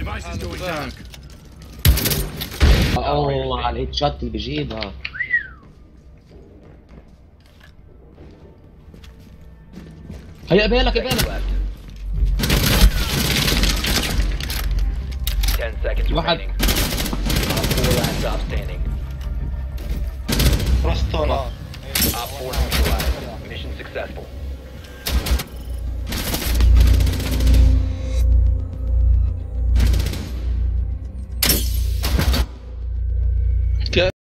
Device الله على الهيد شوت اللي بيجيبها. هيا قبالك قبالك. واحد. راس طارق Op 4. Mission successful.